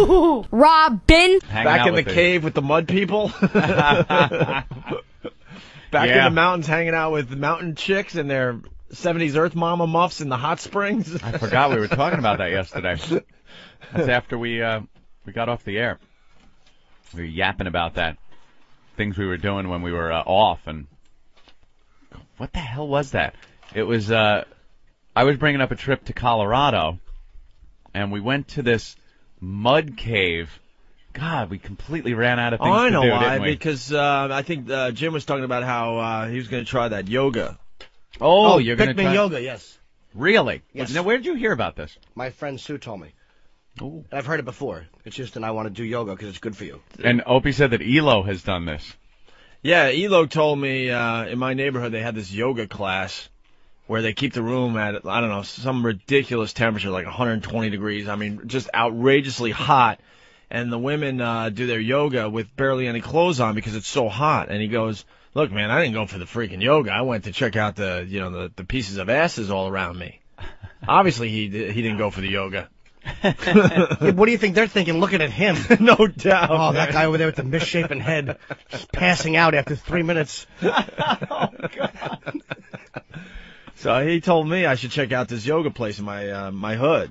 Robin. Hanging Back in the with cave with the mud people. Back in the mountains hanging out with mountain chicks and their 70s Earth Mama muffs in the hot springs. I forgot we were talking about that yesterday. That's after we uh, we got off the air. We were yapping about that things we were doing when we were uh, off, and what the hell was that? It was uh, I was bringing up a trip to Colorado, and we went to this mud cave. God, we completely ran out of Oh, things I to know do, why. didn't we? Because uh, I think uh, Jim was talking about how uh, he was going to try that yoga. oh, you're gonna Bikram try- yoga, yes. Really? Yes. Now, where did you hear about this? My friend Sue told me. Ooh. I've heard it before. It's just that I want to do yoga because it's good for you. And Opie said that Elo has done this. Yeah, Elo told me uh, in my neighborhood they had this yoga class where they keep the room at I don't know some ridiculous temperature like 120 degrees. I mean, just outrageously hot. And the women uh, do their yoga with barely any clothes on because it's so hot. And he goes, "Look, man, I didn't go for the freaking yoga. I went to check out the you know the, the pieces of asses all around me." Obviously, he he didn't go for the yoga. Yeah, what do you think they're thinking looking at him? no doubt. Oh, that guy over there with the misshapen head, just passing out after three minutes. So he told me I should check out this yoga place in my uh, my hood.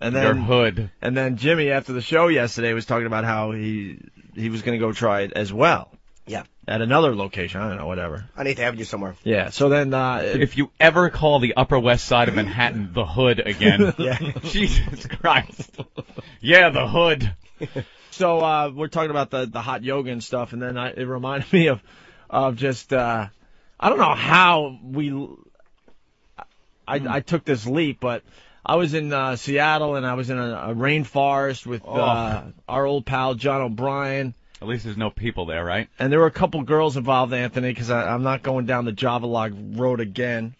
And then Your hood. And then Jimmy, after the show yesterday, was talking about how he he was going to go try it as well. Yeah. At another location, I don't know, whatever. I need to have you somewhere. Yeah. So then, uh, If you ever call the Upper West Side of Manhattan the Hood again, Yeah. Jesus Christ. Yeah, the Hood. so uh, we're talking about the the hot yoga and stuff, and then I, it reminded me of of just uh, I don't know how we I I took this leap, but. I was in uh, Seattle and I was in a, a rainforest with uh, our old pal John O'Brien. At least there's no people there, right? And there were a couple girls involved, Anthony, because I'm not going down the Java Log Road again.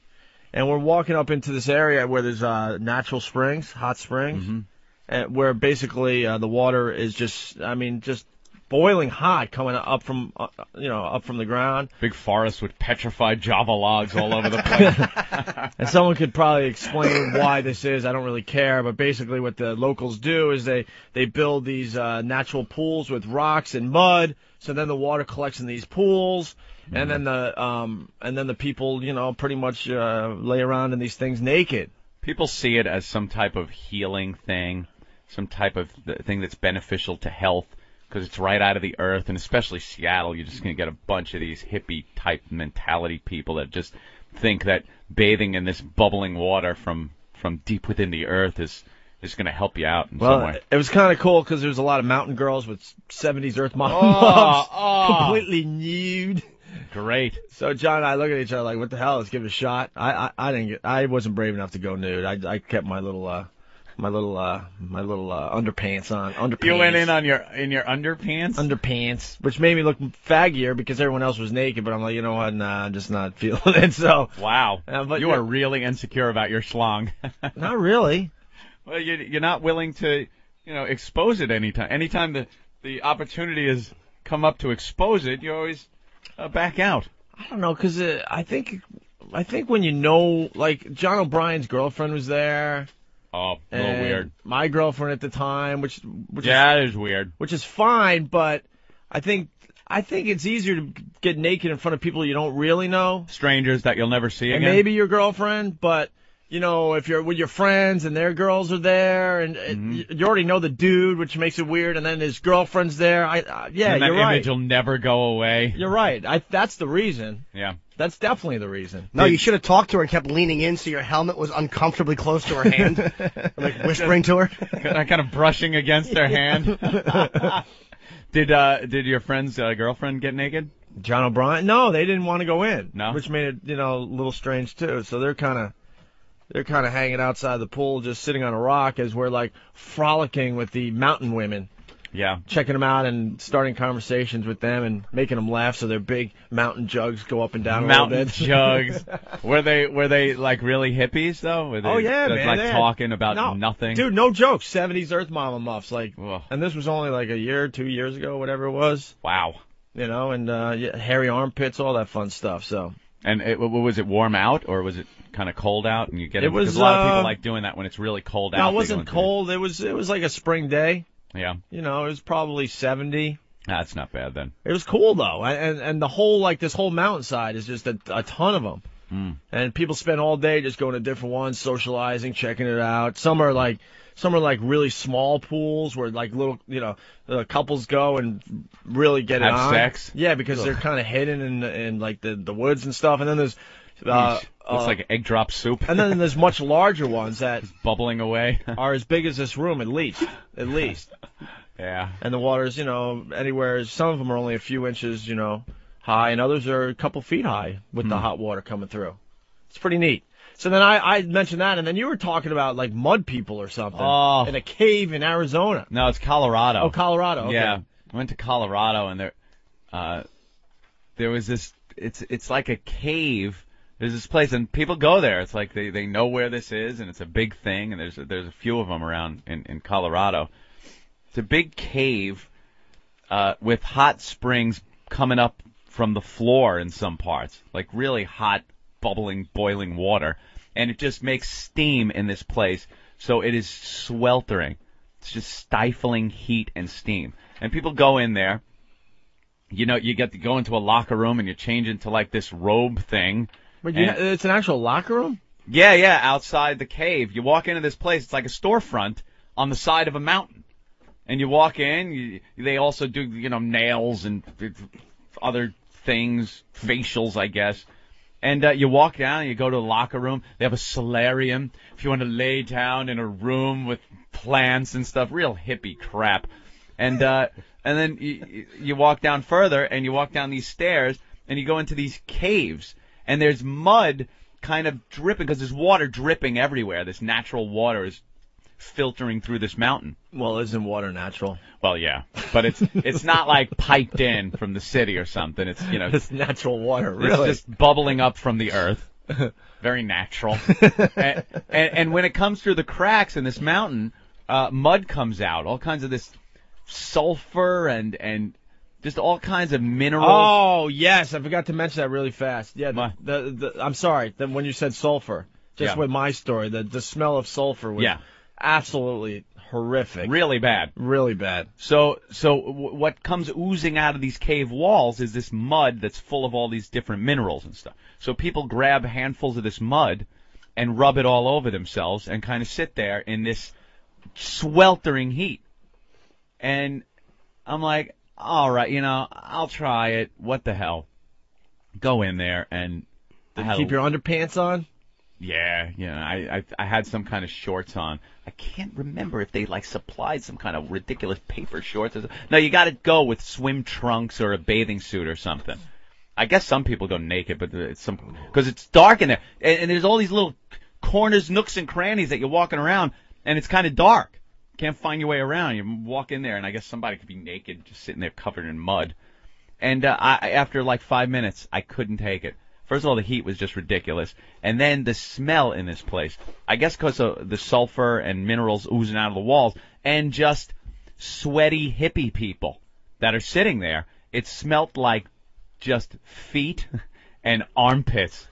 And we're walking up into this area where there's uh, natural springs, hot springs, Mm-hmm. and where basically uh, the water is just, I mean, just boiling hot coming up from, uh, you know, up from the ground. Big forest with petrified Java logs all over the place. And someone could probably explain why this is. I don't really care, but basically what the locals do is they they build these uh, natural pools with rocks and mud. So then the water collects in these pools, and then the um and then the people you know pretty much uh, lay around in these things naked. People see it as some type of healing thing, some type of th- thing that's beneficial to health because it's right out of the earth, and especially Seattle, you're just going to get a bunch of these hippie type mentality people that just think that bathing in this bubbling water from from deep within the earth is is going to help you out in some Well, way. it was kind of cool because there was a lot of mountain girls with 70s Earth Mom Oh, oh. completely nude. Great. So John and I look at each other like, what the hell? Let's give it a shot. I I, I didn't get. I wasn't brave enough to go nude. I I kept my little uh my little uh my little uh underpants on. Underpants. You went in on your in your underpants. underpants, which made me look faggier because everyone else was naked. But I'm like, you know what? Nah, I'm just not feeling it. So wow. Uh, but you yeah. are really insecure about your schlong. not really. well, you, you're not willing to, you know, expose it anytime. Anytime the the opportunity has come up to expose it, you always uh, back out. I don't know because uh, I think I think when you know, like John O'Brien's girlfriend was there. Oh, a little and weird. My girlfriend at the time, which which is Yeah, it is weird. which is fine, but I think I think it's easier to get naked in front of people you don't really know, Strangers that you'll never see and again. maybe your girlfriend, but you know if you're with your friends and their girls are there, and Mm-hmm. you, you already know the dude, which makes it weird, and then his girlfriend's there. I uh, yeah, and that you're image right. will never go away. You're right. I that's the reason. Yeah. That's definitely the reason. No, you should have talked to her and kept leaning in so your helmet was uncomfortably close to her hand, like whispering to her. kind of brushing against her hand. did uh did your friend's uh, girlfriend get naked? John O'Brien? No, they didn't want to go in. No? which made it you know a little strange too. So they're kind of they're kind of hanging outside the pool, just sitting on a rock as we're like frolicking with the mountain women, Yeah. checking them out and starting conversations with them and making them laugh. So their big mountain jugs go up and down a Mountain little bit. jugs. were they were they like really hippies though? Were they Oh yeah, just, man. like they had- talking about no, nothing? dude. No joke. Seventies Earth Mama muffs, like, Ugh. and this was only like a year, two years ago, whatever it was. Wow. You know, and uh, yeah, hairy armpits, all that fun stuff. So And it, w- was it warm out or was it kind of cold out? And you get It was, because a lot of uh, people like doing that when it's really cold out. no, it wasn't cold. It was it was like a spring day. Yeah, You know, it was probably 70. that's not bad then. It was cool though, and and, and the whole like this whole mountainside is just a, a ton of them, Mm. and people spend all day just going to different ones, socializing, checking it out. Some are like some are like really small pools where like little you know uh, couples go and really get Have it on. sex? Yeah, because they're kind of hidden in in like the the woods and stuff. And then there's uh. Looks uh, like egg drop soup. and then there's much larger ones that bubbling away. are as big as this room at least, at least. Yeah. And the water's, you know, anywhere. Some of them are only a few inches, you know, high, and others are a couple feet high with the Hmm. hot water coming through. It's pretty neat. So then I, I mentioned that, and then you were talking about like mud people or something Oh. in a cave in Arizona. No, it's Colorado. Oh, Colorado. Okay. Yeah, I went to Colorado and there, uh, there was this. It's it's like a cave. There's this place and people go there. It's like they they know where this is and it's a big thing and there's a, there's a few of them around in in Colorado. It's a big cave, uh, with hot springs coming up from the floor in some parts, like really hot, bubbling, boiling water, and it just makes steam in this place. So it is sweltering. It's just stifling heat and steam. And people go in there. You know, you get to go into a locker room and you change into like this robe thing. But you, And- it's an actual locker room. Yeah, yeah, outside the cave. You walk into this place, it's like a storefront on the side of a mountain. And you walk in, you, they also do, you know, nails and other things, facials, I guess. And uh, you walk down, you go to the locker room. They have a solarium. If you want to lay down in a room with plants and stuff, real hippie crap. And uh, and then you, you walk down further, and you walk down these stairs, and you go into these caves, and there's mud kind of dripping because there's water dripping everywhere. This natural water is filtering through this mountain. Well, isn't water natural? Well, yeah, but it's it's not like piped in from the city or something. It's you know It's natural water, Really, it's just bubbling up from the earth. Very natural. and, and, and when it comes through the cracks in this mountain, uh, mud comes out. All kinds of this sulfur and and just all kinds of minerals. Oh yes, I forgot to mention that really fast. Yeah, the, the, the I'm sorry. Then when you said sulfur, just Yeah. with my story, the the smell of sulfur was Yeah. Absolutely horrific. Really bad. really bad. So, so w- what comes oozing out of these cave walls is this mud that's full of all these different minerals and stuff. So people grab handfuls of this mud and rub it all over themselves and kind of sit there in this sweltering heat. And I'm like, all right, you know, I'll try it. What the hell? Go in there and a- Keep your underpants on. Yeah, yeah. I, I I had some kind of shorts on. I can't remember if they like supplied some kind of ridiculous paper shorts. or- No, you got to go with swim trunks or a bathing suit or something. I guess some people go naked, but it's some because it's dark in there, and, and there's all these little corners, nooks, and crannies that you're walking around, and it's kind of dark. Can't find your way around. You walk in there, and I guess somebody could be naked, just sitting there covered in mud. And uh, I, after like five minutes, I couldn't take it. First of all, the heat was just ridiculous, and then the smell in this place. I guess because of the sulfur and minerals oozing out of the walls, and just sweaty hippie people that are sitting there. It smelt like just feet and armpits,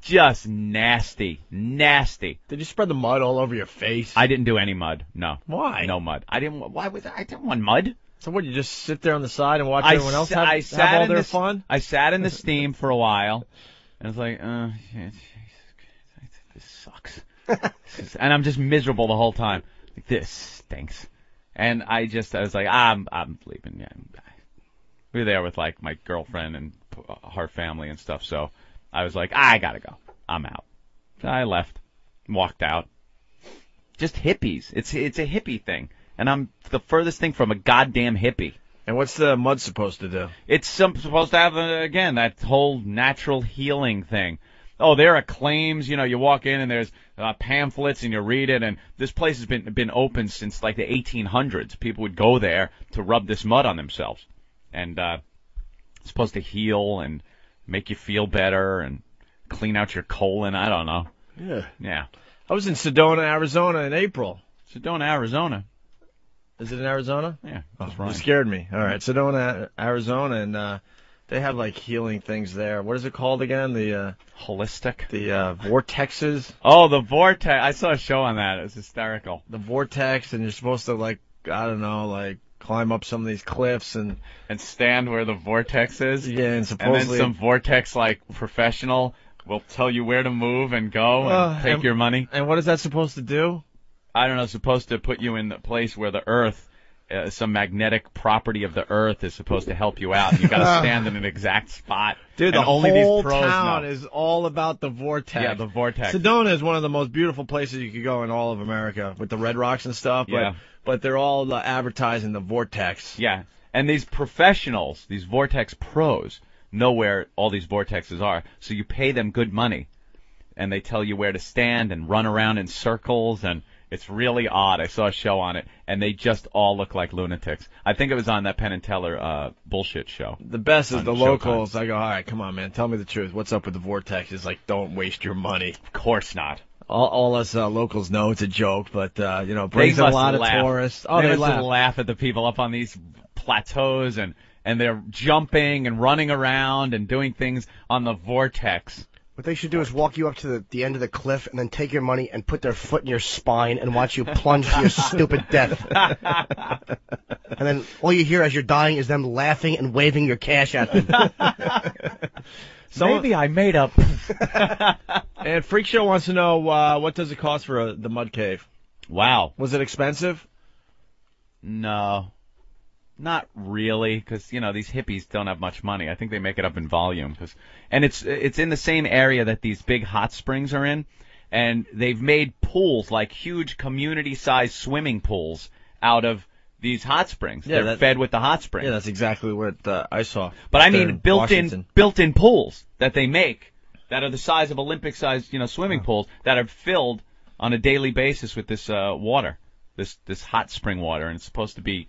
just nasty, nasty. Did you spread the mud all over your face? I didn't do any mud. No. Why? No mud. I didn't. Why was I didn't want mud? So what? You just sit there on the side and watch I everyone else have, I have all in their the, fun? I sat in the steam for a while, and it's like, uh, this sucks. This is- and I'm just miserable the whole time. Like this stinks. And I just, I was like, I'm, I'm leaving. Yeah, we were there with like my girlfriend and uh, her family and stuff. So I was like, I gotta go. I'm out. So I left, walked out. Just hippies. It's it's a hippie thing, and I'm the furthest thing from a goddamn hippie. And what's the mud supposed to do? It's some, supposed to have uh, again that whole natural healing thing. Oh, there are claims. You know, you walk in and there's uh, pamphlets and you read it, and this place has been been open since like the 1800s. People would go there to rub this mud on themselves, and uh, it's supposed to heal and make you feel better and clean out your colon. I don't know. Yeah. Yeah, I was in Sedona, Arizona in April. Sedona, Arizona. Is it in Arizona? Yeah, Oh, that's you scared me. All right, Sedona, Arizona, and uh, they have like healing things there. What is it called again? The uh, Holistic. the uh, vortexes, Oh, the vortex. I saw a show on that. It was hysterical. the vortex, and you're supposed to like I don't know, like climb up some of these cliffs and And stand where the vortex is. yeah, and supposedly And then some vortex like professional will tell you where to move and go and Uh, take and- your money. and what is that supposed to do? I don't know, supposed to put you in the place where the earth, uh, some magnetic property of the earth is supposed to help you out. You got to stand in an exact spot. Dude, the only whole these pros town know. is all about the vortex. yeah, the vortex. Sedona is one of the most beautiful places you could go in all of America with the red rocks and stuff. But Yeah. but they're all uh, advertising the vortex. Yeah, and these professionals, these vortex pros, know where all these vortexes are. So you pay them good money, and they tell you where to stand and run around in circles, and it's really odd. I saw a show on it, and they just all look like lunatics. I think it was on that Penn and Teller uh, bullshit show. The best is the Showtime. locals. I go, all right, come on, man, tell me the truth. What's up with the vortex? It's like, don't waste your money. Of course not. All, all us uh, locals know it's a joke, but uh, you know, it brings a lot of tourists. Oh, they, must laugh. laugh at the people up on these plateaus and. And they're jumping and running around and doing things on the vortex. What they should do is walk you up to the, the end of the cliff and then take your money and put their foot in your spine and watch you plunge to your stupid death. and then all you hear as you're dying is them laughing and waving your cash at them. Someone- Maybe I made up. And Freak Show wants to know uh, what does it cost for a, the mud cave? wow. Was it expensive? No, not really, because you know these hippies don't have much money. I think they make it up in volume, cause, and it's it's in the same area that these big hot springs are in, and they've made pools like huge community-sized swimming pools out of these hot springs. Yeah, They're that- fed with the hot springs. Yeah, that's exactly what uh, I saw. But I up there mean in built-in built-in pools that they make that are the size of Olympic-sized, you know, swimming pools that are filled on a daily basis with this uh, water, this this hot spring water, and it's supposed to be,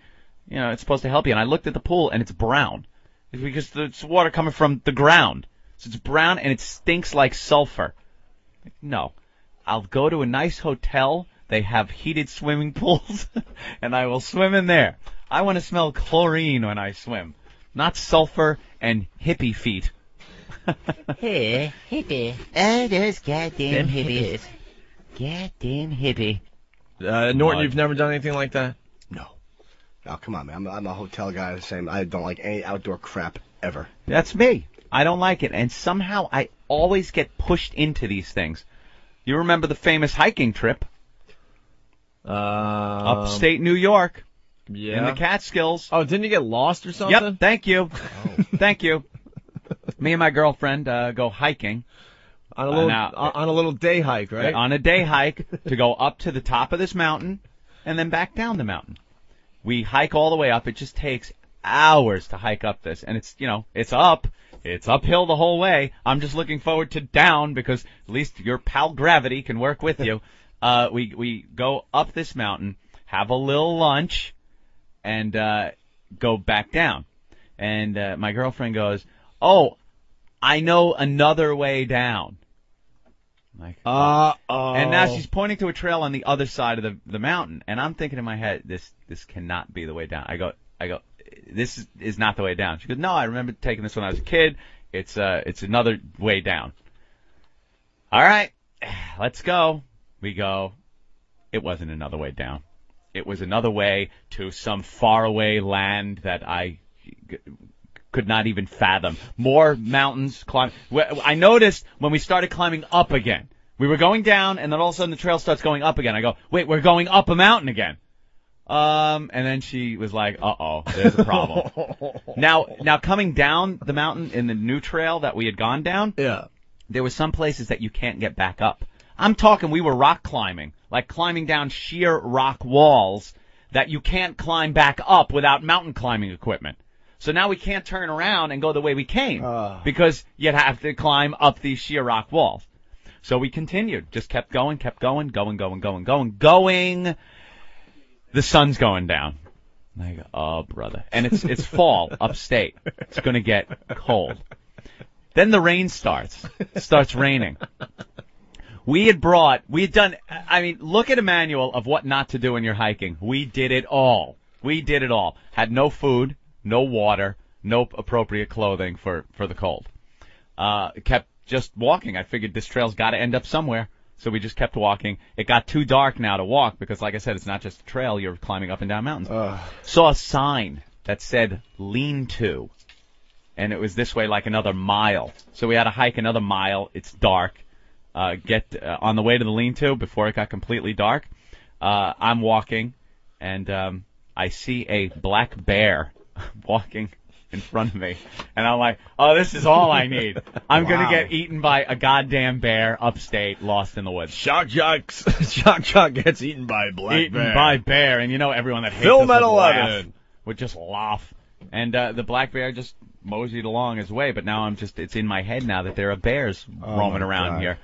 you know, it's supposed to help you. And I looked at the pool and it's brown, it's because the- it's water coming from the ground, so it's brown and it stinks like sulfur. No, I'll go to a nice hotel. They have heated swimming pools, and I will swim in there. I want to smell chlorine when I swim, not sulfur and hippie feet. Hey, hippie. Oh, those goddamn Them hippies. Goddamn hippie. Uh, Norton, Mud. you've never done anything like that? No. Oh, come on, man. I'm, I'm a hotel guy. The same. I don't like any outdoor crap ever. That's me. I don't like it, and somehow I always get pushed into these things. You remember the famous hiking trip Uh, upstate New York yeah. in the Catskills? oh, didn't you get lost or something? Yep. Thank you. Thank you. Me and my girlfriend uh, go hiking On a little now- on on a little day hike, right? on a day hike to go up to the top of this mountain and then back down the mountain. We hike all the way up. It just takes hours to hike up this, and it's you know it's up. It's uphill the whole way. I'm just looking forward to down because at least your pal gravity can work with you. Uh, we we go up this mountain, have a little lunch, and uh, go back down. And uh, my girlfriend goes, "Oh, I know another way down." I'm like, Uh oh. and now she's pointing to a trail on the other side of the the mountain, and I'm thinking in my head, this this cannot be the way down. I go, I go, this is, not the way down. She goes, no, I remember taking this when I was a kid. It's uh, it's another way down. All right, let's go. We go. It wasn't another way down. It was another way to some faraway land that I could not even fathom. More mountains climb. I noticed when we started climbing up again. We were going down, and then all of a sudden the trail starts going up again. I go, wait, we're going up a mountain again. Um, and then she was like, "Uh oh, there's a problem." now, now coming down the mountain in the new trail that we had gone down, yeah. there were some places that you can't get back up. I'm talking we were rock climbing, like climbing down sheer rock walls that you can't climb back up without mountain climbing equipment. So now we can't turn around and go the way we came Ah. because you'd have to climb up these sheer rock walls. So we continued, just kept going, kept going, going, going, going, going, going. The sun's going down. And I go, oh brother, and it's it's fall upstate. It's gonna get cold. Then the rain starts. It starts raining. We had brought, we had done, I mean, look at a manual of what not to do when you're hiking. We did it all. We did it all. Had no food, no water, no appropriate clothing for, for the cold. Uh, kept just walking. I figured this trail's gotta end up somewhere. So we just kept walking. It got too dark now to walk because, like I said, it's not just a trail. You're climbing up and down mountains. Ugh. Saw a sign that said lean to. And it was this way like another mile. So we had to hike another mile. It's dark. Uh, get uh, on the way to the lean to before it got completely dark. Uh, I'm walking and um, I see a black bear walking in front of me, and I'm like, "Oh, this is all I need. I'm Wow. gonna get eaten by a goddamn bear upstate, lost in the woods, Shock Jock, Shock Jock gets eaten by a black eaten bear. by bear." And you know, everyone that hates Film us at would laugh, 11. would just laugh, and uh, the black bear just moseyed along his way. But now I'm just, it's in my head now that there are bears Oh, roaming around God. here.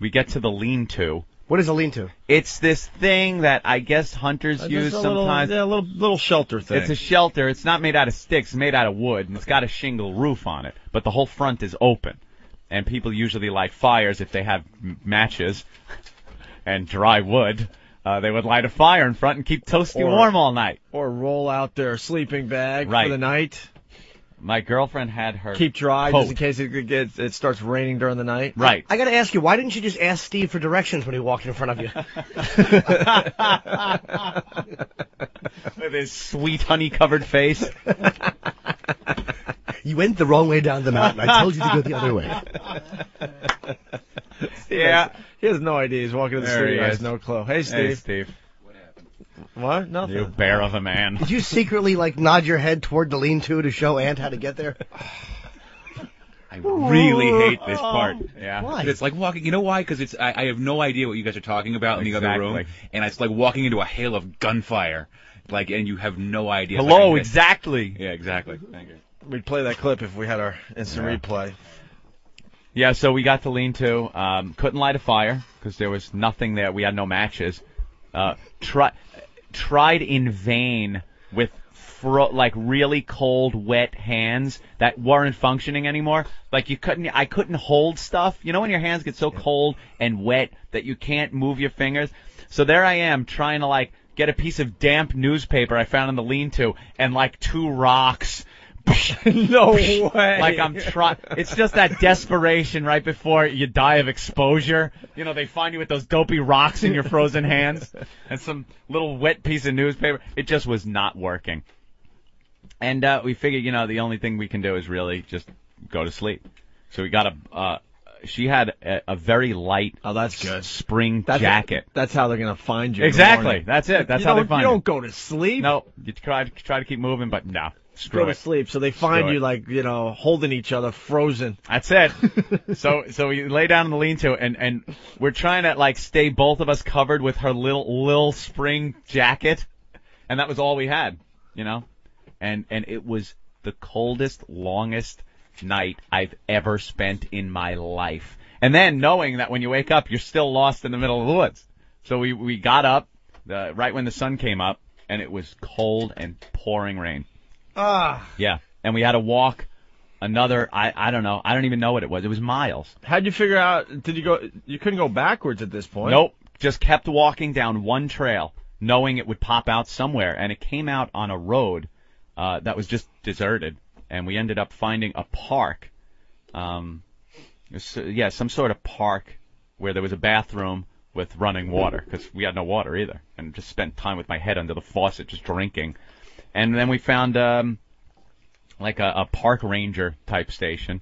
We get to the lean-to. What is a lean-to? It's this thing that I guess hunters Uh, use just a little, sometimes. yeah, a little little shelter thing. It's a shelter. It's not made out of sticks. It's made out of wood, and it's got a shingle roof on it. But the whole front is open, and people usually light fires if they have m- matches and dry wood. Uh, they would light a fire in front and keep toasty Or- warm all night. or roll out their sleeping bag Right. for the night. My girlfriend had her Keep dry coat. just in case it gets it starts raining during the night. right. I gotta ask you, why didn't you just ask Steve for directions when he walked in front of you? With his sweet honey covered face. you went the wrong way down the mountain. I told you to go the other way. yeah. He has no idea. He's walking to the There studio. he He has is. no clue. Hey, Steve. Hey, Steve. Steve. What? Nothing. You bear of a man. Did you secretly like nod your head toward the lean-to to show Ant how to get there? I really hate this part. Yeah. Why? It's like walking. You know why? Because it's I, I have no idea what you guys are talking about in the other room, and it's like walking into a hail of gunfire, like, and you have no idea. if I Hello, can exactly. Yeah, exactly. Thank you. We'd play that clip if we had our instant Yeah. replay. Yeah, so we got to lean to. Um, couldn't light a fire because there was nothing there. We had no matches. Uh, try, tried in vain with fro- like really cold, wet hands that weren't functioning anymore. Like you couldn't, I couldn't hold stuff. You know when your hands get so cold and wet that you can't move your fingers. So there I am trying to like get a piece of damp newspaper I found in the lean-to and like two rocks. no way. Like I'm trying. It's just that desperation right before you die of exposure. You know, they find you with those dopey rocks in your frozen hands and some little wet piece of newspaper. It just was not working. And uh, we figured, you know, the only thing we can do is really just go to sleep. So we got a. Uh, she had a, a very light Oh, that's good. spring That's jacket. That's how they're gonna find you. in the Exactly. That's it. That's you how they find You you. don't go to sleep. No, you try to try to keep moving, but no. Screw Go it. sleep. So they find Screw you it. like you know holding each other, frozen. That's it. so so we lay down in the lean-to and and we're trying to like stay both of us covered with her little little spring jacket, and that was all we had, you know, and and it was the coldest, longest night I've ever spent in my life. And then knowing that when you wake up, you're still lost in the middle of the woods. So we we got up the, right when the sun came up, and it was cold and pouring rain. Ah, Yeah, and we had to walk another. I I don't know. I don't even know what it was. It was miles. How'd you figure out? Did you go? You couldn't go backwards at this point. Nope. Just kept walking down one trail, knowing it would pop out somewhere, and it came out on a road uh, that was just deserted, and we ended up finding a park. Um, was, yeah, some sort of park where there was a bathroom with running water because we had no water either, and just spent time with my head under the faucet just drinking. And then we found um, like a, a park ranger type station,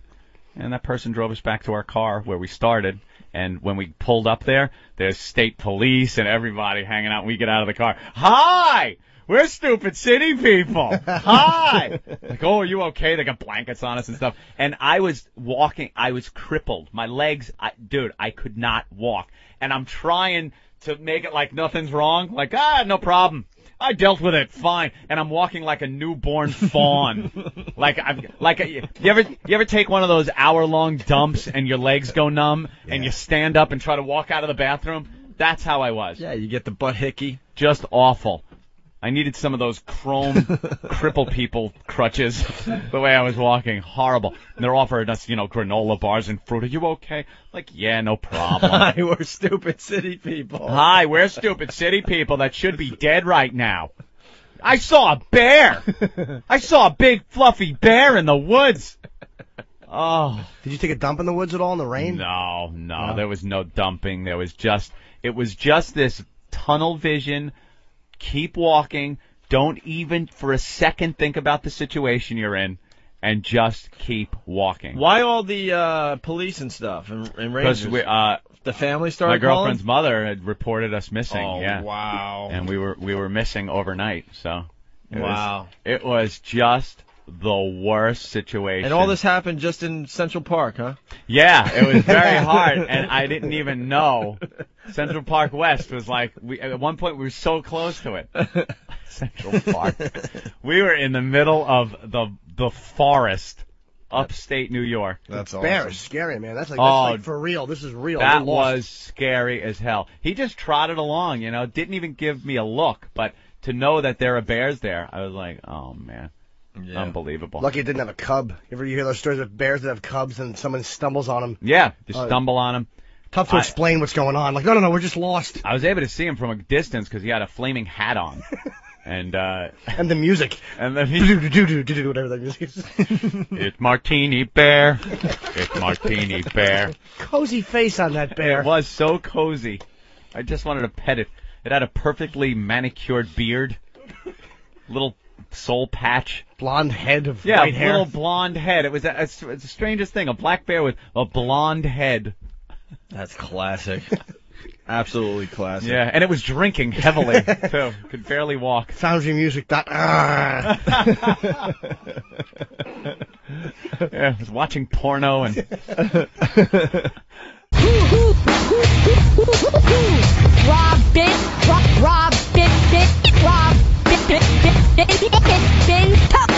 and that person drove us back to our car where we started. And when we pulled up there, there's state police and everybody hanging out. And we get out of the car. Hi, we're stupid city people. Hi. like, oh, are you okay? They got blankets on us and stuff. And I was walking. I was crippled. My legs, I, dude, I could not walk. And I'm trying to make it like nothing's wrong. Like, ah, no problem. I dealt with it fine, and I'm walking like a newborn fawn. like I'm like a, you ever you ever take one of those hour long dumps and your legs go numb and you stand up and try to walk out of the bathroom? That's how I was. Yeah, you get the butt hickey. Just awful. I needed some of those chrome cripple people crutches the way I was walking. Horrible. And they're offering us, you know, granola bars and fruit. Are you okay? Like, yeah, no problem. Hi, we're stupid city people. Hi, we're stupid city people that should be dead right now. I saw a bear. I saw a big fluffy bear in the woods. Oh. Did you take a dump in the woods at all in the rain? No, no, No? there was no dumping. There was just, it was just this tunnel vision. Keep walking. Don't even for a second think about the situation you're in, and just keep walking. Why all the uh, police and stuff and, and Because rangers? we, uh, the family started my girlfriend's calling? mother had reported us missing. Oh yeah, wow! and we were we were missing overnight. So it was- wow! it was just the worst situation. And all this happened just in Central Park, huh? Yeah, it was very hard, and I didn't even know. Central Park West was like, we, at one point we were so close to it. Central Park. We were in the middle of the the forest, upstate New York. That's Bear is scary, man. That's like, Oh, that's like for real. This is real. That was scary as hell. He just trotted along, you know, didn't even give me a look, but to know that there are bears there, I was like, oh man, Yeah. unbelievable. Lucky it didn't have a cub. You ever you hear those stories of bears that have cubs and someone stumbles on them? Yeah, just Uh, stumble on them. Tough to I- explain what's going on. Like, no, no, no, we're just lost. I was able to see him from a distance because he had a flaming hat on, and uh, And the music. and then he Do-do-do-do-do-do, Whatever that music is. It's Martini Bear. It's Martini Bear. Cozy face on that bear. It was so cozy. I just wanted to pet it. It had a perfectly manicured beard, little soul patch. Blonde head of Yeah, white hair. little blonde head. It was a, it's it's the strangest thing. A black bear with a blonde head. That's classic. Absolutely classic. Yeah, and it was drinking heavily too. Could barely walk. Foundry music. Dot, ah. Yeah, was watching porno and Rob it, rob, rob it, it, rob been, been, been, been,